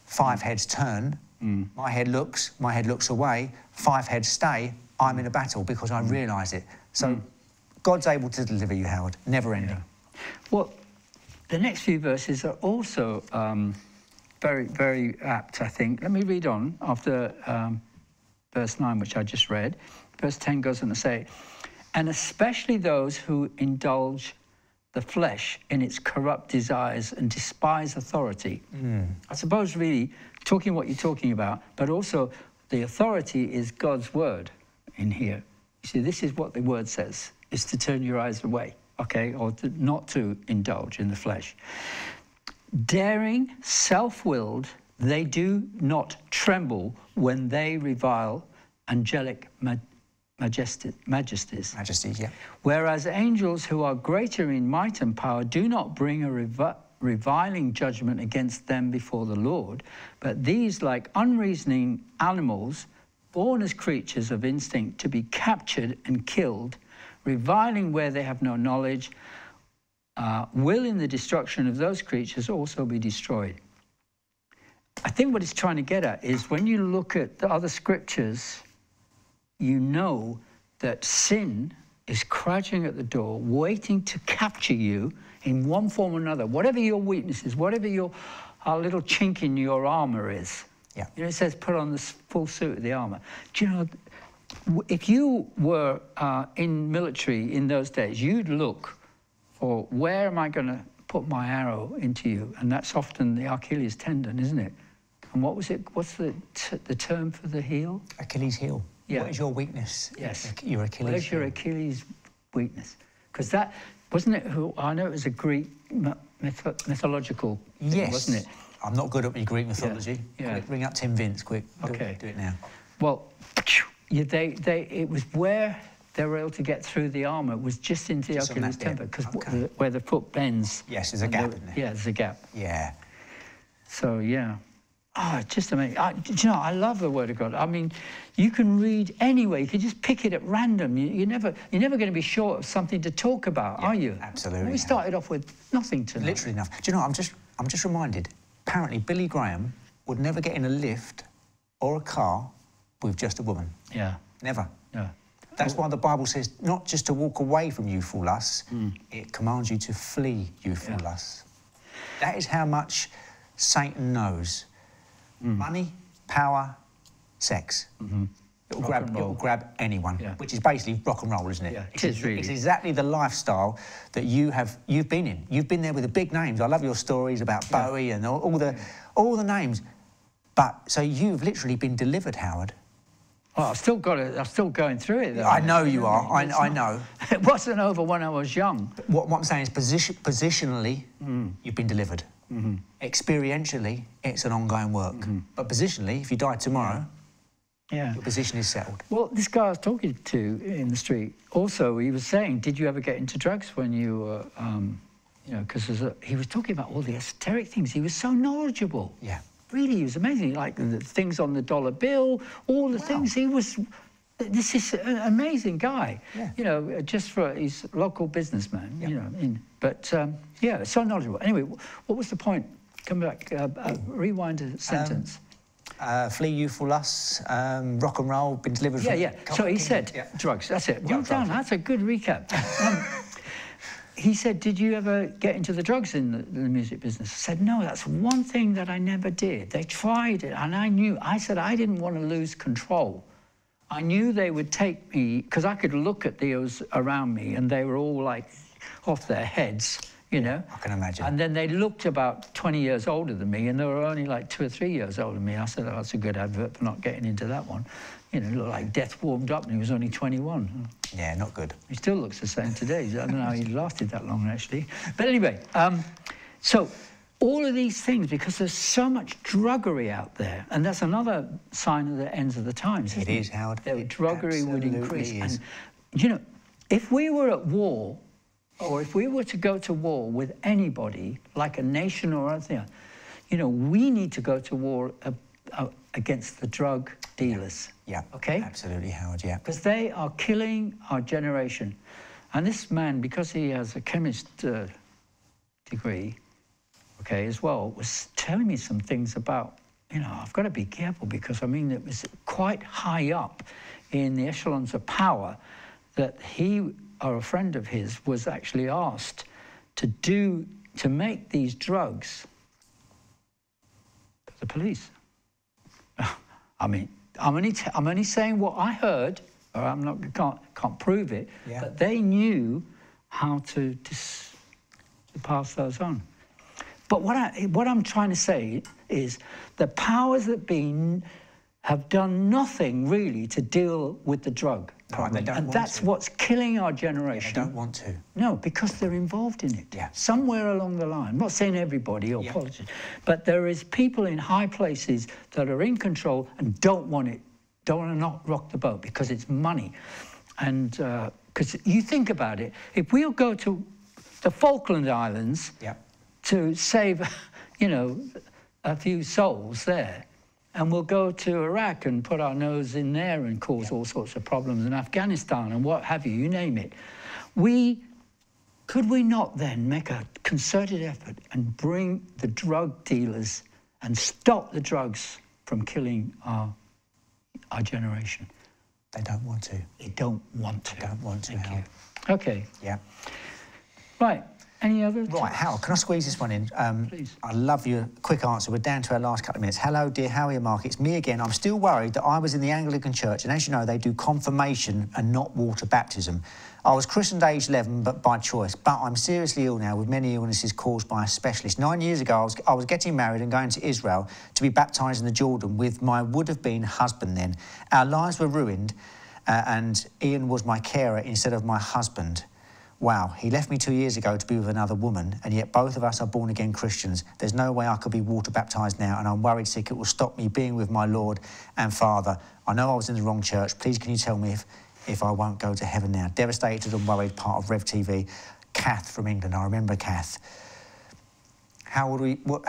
five heads turn, my head looks, my head looks away, five heads stay, I'm in a battle because I realise it. So God's able to deliver you, Howard, never ending. Well, the next few verses are also um, very, very apt, I think. Let me read on after um, verse 9, which I just read. Verse 10 goes on to say, and especially those who indulge the flesh in its corrupt desires and despise authority. Hmm. I suppose, really, talking what you're talking about, but also the authority is God's word in here. You see, this is what the word says, is to turn your eyes away, okay, or to, not to indulge in the flesh. Daring, self willed, they do not tremble when they revile angelic ma- majesti- majesties. Majesty, yeah. Whereas angels who are greater in might and power do not bring a revi- reviling judgment against them before the Lord. But these, like unreasoning animals, born as creatures of instinct to be captured and killed, reviling where they have no knowledge, uh, will in the destruction of those creatures also be destroyed. I think what it's trying to get at is when you look at the other scriptures, you know that sin is crouching at the door, waiting to capture you in one form or another, whatever your weakness is, whatever your a little chink in your armor is. Yeah. You know, it says put on the full suit of the armor. Do you know, if you were uh, in military in those days, you'd look for where am I going to put my arrow into you? And that's often the Achilles tendon, isn't it? And what was it? What's the the term for the heel? Achilles heel. Yeah. What is your weakness? Yes. Your Achilles. What is your. Achilles weakness? Because that wasn't it. Who I know it was a Greek myth, mythological. Thing, Yes. wasn't it? I'm not good at your Greek mythology. yeah. Quick, ring up Tim Vine, quick. Do- Okay. Do, it now. Well, yeah, they they it was where they were able to get through the armor was just into the Just Achilles tender because Okay. where the foot bends. Yes, there's a gap, there? Yeah, there's a gap. Yeah. So yeah. Oh, just amazing. I, do you know, I love the Word of God. I mean, you can read anywhere. You can just pick it at random. You, you're never, you're never going to be short of something to talk about, Yeah, are you? absolutely. We started off with nothing tonight. Literally enough. Do you know? I'm just. I'm just reminded. Apparently, Billy Graham would never get in a lift or a car with just a woman. Yeah, Never. yeah. That's why the Bible says not just to walk away from youthful lusts, Hmm. it commands you to flee youthful Yeah. lusts. That is how much Satan knows. Hmm. Money, power, sex. It will Mm-hmm. Rock grab. It will grab anyone, Yeah. which is basically rock and roll, isn't it? Yeah, it's, really. It's exactly the lifestyle that you have. You've been in. You've been there with the big names. I love your stories about Bowie and all, all the, all the names. But so you've literally been delivered, Howard. Well, I've still got it. I'm still going through it. Though. I know you are. I, I know. It wasn't over when I was young. What, what I'm saying is, position, positionally, Mm. you've been delivered. Mm-hmm. Experientially, it's an ongoing work. But positionally, if you die tomorrow, Yeah. your position is settled. Well, this guy I was talking to in the street, also, he was saying, did you ever get into drugs when you were, um, you know, because he was talking about all the esoteric things. He was so knowledgeable. Yeah. Really, he was amazing. Like the things on the dollar bill, all the things. He was, this is an amazing guy. Yeah. You know, just for, he's a local businessman, Yeah. you know. In, but, um, yeah, so knowledgeable. Anyway, what was the point? Come back, uh, uh, rewind a sentence. Uh, flee youthful lusts, um, rock and roll, been delivered Yeah, from... yeah. So he said Yeah. drugs. That's it. Well done. That's a good recap. Um, he said, "Did you ever get into the drugs in the, the music business?" I said, "No. That's one thing that I never did. They tried it, and I knew. I said I didn't want to lose control. I knew they would take me because I could look at those around me, and they were all like off their heads." You know, I can imagine. And then they looked about 20 years older than me, and they were only like two or three years older than me. I said, oh, that's a good advert for not getting into that one. You know, looked like death warmed up, and he was only 21. Yeah, not good. He still looks the same today. I don't know how he lasted that long, actually. But anyway, um, so all of these things, because there's so much druggery out there, and that's another sign of the ends of the times. It isn't is, Howard. The druggery would increase. is. And, you know, if we were at war, or if we were to go to war with anybody, like a nation or anything, else, you know, we need to go to war uh, uh, against the drug dealers. Yeah. Okay? Absolutely, Howard, yeah. because they are killing our generation. And this man, because he has a chemist uh, degree, okay, as well, was telling me some things about, you know, I've got to be careful because I mean, it was quite high up in the echelons of power that he or a friend of his was actually asked to do, to make these drugs for the police. I mean, I'm only, t- I'm only saying what I heard, or I'm not, can't, can't prove it, Yeah. but they knew how to, dis, to pass those on. But what, I, what I'm trying to say is the powers that be have done nothing really to deal with the drug problem. they and that's to. what's killing our They generation. don't want to. No, because they're involved in it. Yeah. Somewhere along the line. I'm not saying everybody or Yeah. politicians, but there is people in high places that are in control and don't want it, don't want to not rock the boat because it's money. And uh, because you think about it, if we'll go to the Falkland Islands, Yeah. To save, you know, a few souls there. And we'll go to Iraq and put our nose in there and cause all sorts of problems in Afghanistan and what have you, you name it. We could we not then make a concerted effort and bring the drug dealers and stop the drugs from killing our, our generation? They don't want to. They don't want to. They don't want to. Thank you. Okay. Yeah. Right. Any other? Right, Hal, can I squeeze this one in? Um, Please. I love your quick answer. We're down to our last couple of minutes. Hello, dear Howie and Mark. It's me again. I'm still worried that I was in the Anglican Church, and as you know, they do confirmation and not water baptism. I was christened age 11, but by choice. But I'm seriously ill now with many illnesses caused by a specialist. Nine years ago, I was, I was getting married and going to Israel to be baptised in the Jordan with my would have been husband then. Our lives were ruined, uh, and Ian was my carer instead of my husband. Wow, he left me two years ago to be with another woman, and yet both of us are born again Christians. There's no way I could be water baptised now, and I'm worried sick it will stop me being with my Lord and Father. I know I was in the wrong church. Please, can you tell me if, if I won't go to heaven now? Devastated and worried, part of Rev TV. Kath from England, I remember Kath. How would we what,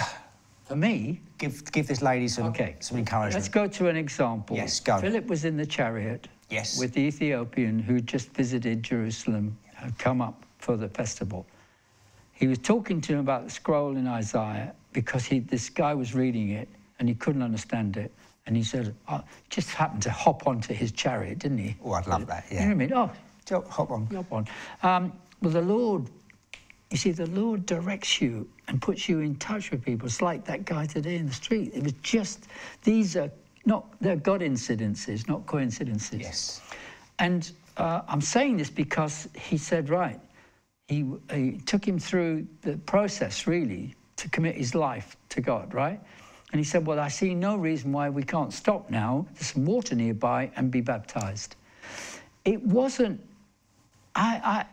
For me, give give this lady some Okay. some encouragement? Let's go to an example. Yes, go. Philip was in the chariot Yes. with the Ethiopian who just visited Jerusalem, had come up for the festival. He was talking to him about the scroll in Isaiah because he, this guy was reading it and he couldn't understand it. And he said, oh, just happened to hop onto his chariot, didn't he? Oh, I'd love that, yeah. You know what I mean? Oh, Hop on. hop on. Um, well, the Lord, you see, the Lord directs you and puts you in touch with people. It's like that guy today in the street. It was just, these are not, they're God incidences, not coincidences. Yes. And uh, I'm saying this because he said, right, he, he took him through the process really to commit his life to God, right? And he said, well, I see no reason why we can't stop now. There's some water nearby and be baptized. It wasn't, I, I,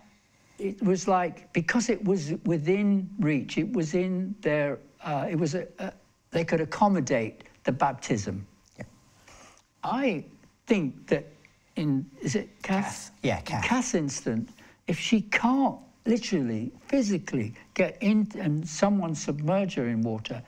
it was like, because it was within reach, it was in their, uh, it was, a, a, they could accommodate the baptism. Yeah. I think that in is it Kath? Kath. Yeah, Kath. Kath's instant, if she can't literally, physically get in and someone submerge her in water,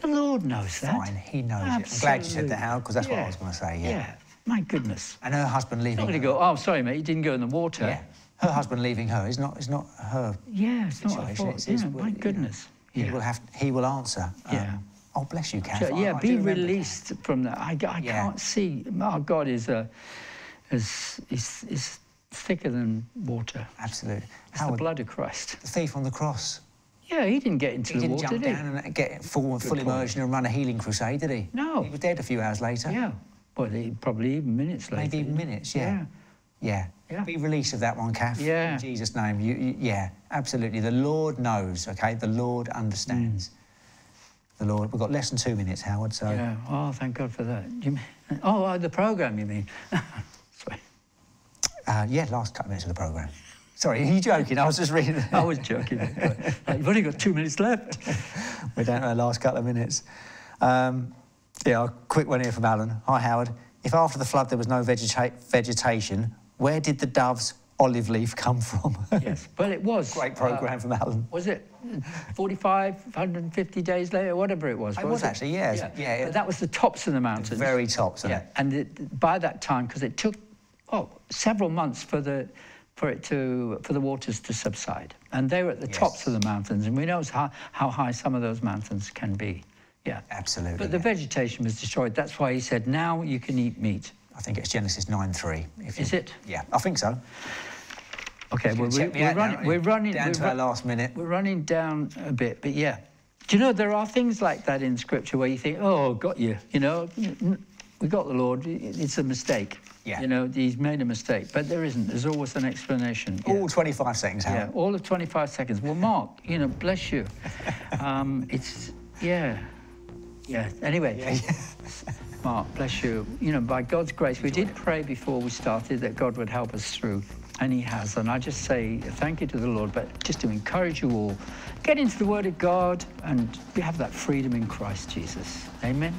the Lord knows that. Fine, he knows it. I'm glad you said that, Hal, because that's what I was going to say, yeah. My goodness. And her husband leaving Not going to her. go, oh, sorry, mate, you didn't go in the water. Yeah. Her husband leaving her is not is not her Yeah, it's not a situation. fault. It's Yeah, his- my you know, goodness. He will have he will answer. Um, Yeah. Oh bless you, Kath. I- yeah, I be do remember released from that. I, I Yeah. can't see. Our God is a, is, is, is thicker than water. Absolutely. It's the blood of Christ. the thief on the cross. Yeah, he didn't get into He the didn't water, jump did he? down and get full full point. immersion and run a healing crusade, did he? No. He was dead a few hours later. Yeah. Well, he, probably even minutes later. Maybe even minutes. Yeah. Yeah. Yeah. Be released of that one, Kath. Yeah. In Jesus' name. You, you, yeah. Absolutely. The Lord knows. Okay. The Lord understands. The Lord. We've got less than two minutes, Howard. So. Yeah. Oh, thank God for that. You mean, oh, uh, the program, you mean? Uh, yeah. Last couple of minutes of the program. Sorry, are you joking? I was just reading. I was joking. but, like, you've only got two minutes left. We're down to our last couple of minutes. Um, yeah, a quick one here from Alan. Hi, Howard. If after the flood there was no vegeta- vegetation, where did the dove's olive leaf come from? yes. Well, it was. Great uh, programme from Alan. was it 45, 150 days later, whatever it was? It was actually, yes. Yeah, it- that was the tops of the mountains. Very tops, Yeah, it? and it, by that time, because it took oh, several months for the for it to for the waters to subside, and they were at the tops of the mountains, and we know how, how high some of those mountains can be. Yeah, Absolutely. But the yeah. vegetation was destroyed. That's why he said, "Now you can eat meat." I think it's Genesis 9 3. If Is it? Yeah, I think so. Okay, well, we're, me we're out now, running. We're running. Down we're to our last minute. We're running down a bit, but yeah. Do you know there are things like that in Scripture where you think, "Oh, got you," you know, we got the Lord. It's a mistake. Yeah. You know, he's made a mistake, but there isn't. There's always an explanation. Yeah. All 25 seconds, Yeah, all of 25 seconds. Well, Mark, you know, bless you. Um, it's, yeah, yeah. Anyway, Mark, bless you. You know, by God's grace, we did pray before we started that God would help us through, and He has. And I just say thank you to the Lord, but just to encourage you all, get into the Word of God and we have that freedom in Christ Jesus. Amen.